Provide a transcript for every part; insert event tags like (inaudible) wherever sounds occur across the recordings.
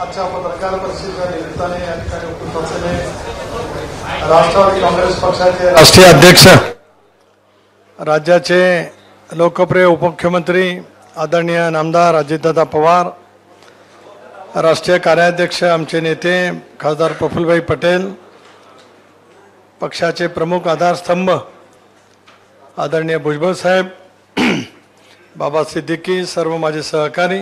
आजच्या पत्रकार परिषदेच्या निमित्ताने या ठिकाणी उपस्थित असलेले राष्ट्रवादी काँग्रेस पक्षाचे राष्ट्रीय अध्यक्ष. राज्याचे लोकप्रिय उपमुख्यमंत्री आदरणीय नामदार अजितदादा पवार राष्ट्रीय कार्याध्यक्ष आमचे नेते खासदार प्रफुल्लभाई पटेल पक्षाचे प्रमुख आधारस्तंभ आदरणीय भुजबळ साहेब बाबा सिद्दीकी सर्व माझे सहकारी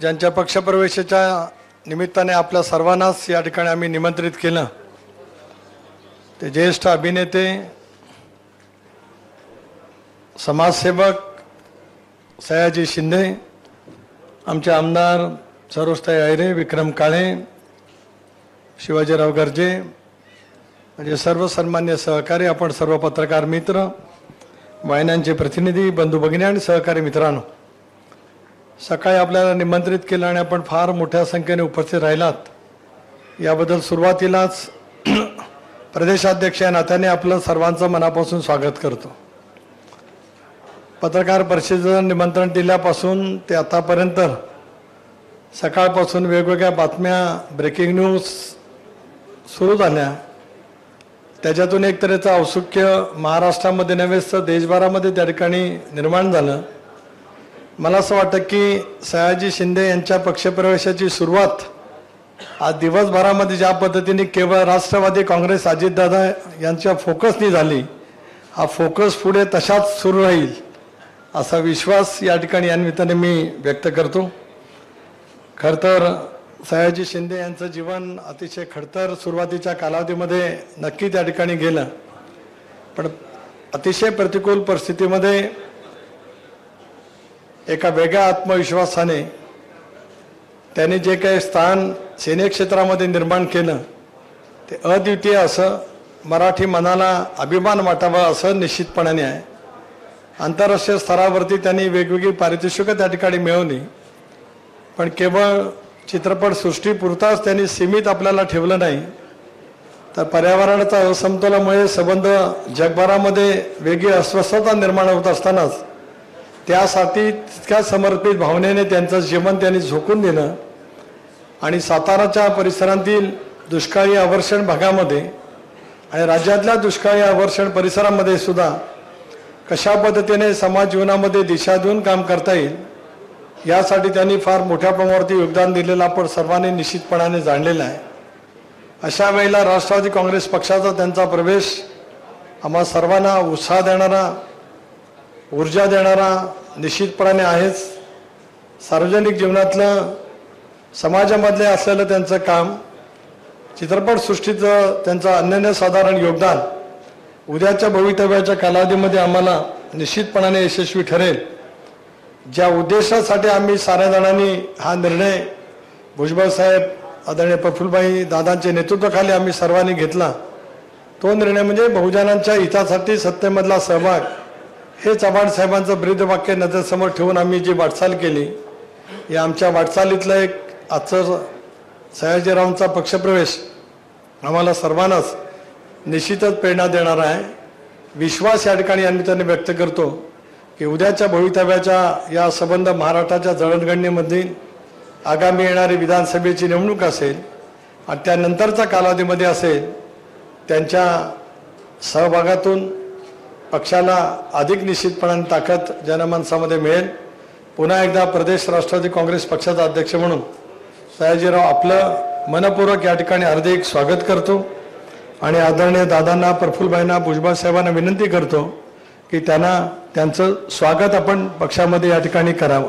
ज्यांच्या पक्षप्रवेशाच्या निमित्ताने आपल्या सर्वांनाच या ठिकाणी आम्ही निमंत्रित केलं. ते ज्येष्ठ अभिनेते समाजसेवक सयाजी शिंदे आमचे आमदार सरोजताई अहिरे विक्रम काळे शिवाजीराव गर्जे म्हणजे सर्व सन्मान्य सहकारी आपण सर्व पत्रकार मित्र वाहिन्यांचे प्रतिनिधी बंधू भगिनी आणि सहकारी मित्रांनो. सकाळी आपल्याला निमंत्रित केलं आणि आपण फार मोठ्या संख्येने उपस्थित राहिलात. याबद्दल सुरुवातीलाच (clears throat) प्रदेशाध्यक्ष या नात्याने आपलं सर्वांचं मनापासून स्वागत करतो. पत्रकार परिषदेचं निमंत्रण दिल्यापासून ते आतापर्यंत सकाळपासून वेगवेगळ्या बातम्या ब्रेकिंग न्यूज सुरू झाल्या. त्याच्यातून एक तऱ्हेचं औत्सुक्य महाराष्ट्रामध्ये नव्हेच तर देशभरामध्ये त्या ठिकाणी निर्माण झालं. मला असं वाटतं की सयाजी शिंदे यांच्या पक्षप्रवेशाची सुरुवात आज दिवसभरामध्ये ज्या पद्धतीने केवळ राष्ट्रवादी काँग्रेस अजितदादा यांच्या फोकसनी झाली हा फोकस पुढे तशाच सुरू राहील असा विश्वास या ठिकाणी या निमित्ताने मी व्यक्त करतो. खरं तर सयाजी शिंदे यांचं जीवन अतिशय खडतर सुरुवातीच्या कालावधीमध्ये नक्की त्या ठिकाणी गेलं. पण अतिशय प्रतिकूल परिस्थितीमध्ये एका वेगळ्या आत्मविश्वासाने त्यांनी जे काही स्थान सैन्य क्षेत्रामध्ये निर्माण केलं ते अद्वितीय असं मराठी मनाला अभिमान वाटावा असं निश्चितपणाने आहे. आंतरराष्ट्रीय स्तरावरती त्यांनी वेगवेगळी पारितोषिकं त्या ठिकाणी मिळवली. पण केवळ चित्रपटसृष्टीपुरताच त्यांनी सीमित आपल्याला ठेवलं नाही. तर पर्यावरणाचा असमतोलामुळे संबंध जगभरामध्ये वेगळी अस्वस्थता निर्माण होत असतानाच त्यासाठी तितक्या समर्पित भावनेने त्यांचं जीवन त्यांनी झोकून दिलं. आणि साताराच्या परिसरातील दुष्काळी आवर्षण भागामध्ये आणि राज्यातल्या दुष्काळी आवर्षण परिसरामध्ये सुद्धा कशा पद्धतीने समाज जीवनामध्ये दिशा देऊन काम करता येईल यासाठी त्यांनी फार मोठ्या प्रमाणावरती योगदान दिलेलं आपण सर्वांनी निश्चितपणाने जाणलेलं आहे. अशा वेळेला राष्ट्रवादी काँग्रेस पक्षाचा त्यांचा प्रवेश आम्हा सर्वांना उत्साह देणारा ऊर्जा देणारा निश्चितपणाने आहेच. सार्वजनिक जीवनातलं समाजामधले असलेलं त्यांचं काम चित्रपटसृष्टीचं त्यांचं अनन्यसाधारण योगदान उद्याच्या भवितव्याच्या कालावधीमध्ये आम्हाला निश्चितपणाने यशस्वी ठरेल. ज्या उद्देशासाठी आम्ही साऱ्या जणांनी हा निर्णय भुजबळ साहेब आदरणीय प्रफुल्लभाई दादांच्या नेतृत्वाखाली आम्ही सर्वांनी घेतला. तो निर्णय म्हणजे बहुजनांच्या हितासाठी सत्तेमधला सहभाग. हे चव्हाण साहेबांचं ब्रीदवाक्य नजरसमोर ठेवून आम्ही जी वाटचाल केली या आमच्या वाटचालीतलं एक आजचं सयाजीरावांचा पक्षप्रवेश आम्हाला सर्वांनाच निश्चितच प्रेरणा देणार आहे. विश्वास या ठिकाणी या निमित्ताने व्यक्त करतो की उद्याच्या भवितव्याच्या या संबंध महाराष्ट्राच्या जळणघडणीमधील आगामी येणारी विधानसभेची निवडणूक असेल आणि त्यानंतरचा कालावधीमध्ये असेल त्यांच्या सहभागातून पक्षाला अधिक निश्चितपणाने ताकद जनमानसामध्ये मिळेल. पुन्हा एकदा प्रदेश राष्ट्रवादी काँग्रेस पक्षाचा अध्यक्ष म्हणून सयाजीराव आपलं मनपूर्वक या ठिकाणी हार्दिक स्वागत करतो आणि आदरणीय दादांना प्रफुल्लभाईंना भुजबळ साहेबांना विनंती करतो की त्यांना त्यांचं स्वागत आपण पक्षामध्ये या ठिकाणी करावं.